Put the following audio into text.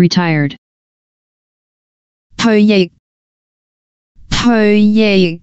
retired, 退役，退役，